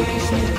focus on